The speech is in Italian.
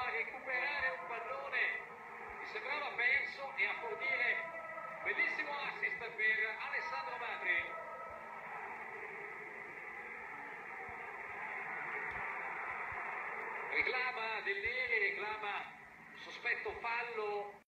a recuperare un pallone. Che sembrava perso e a fornire bellissimo assist per Alessandro Madri. Reclama Del reclama sospetto fallo.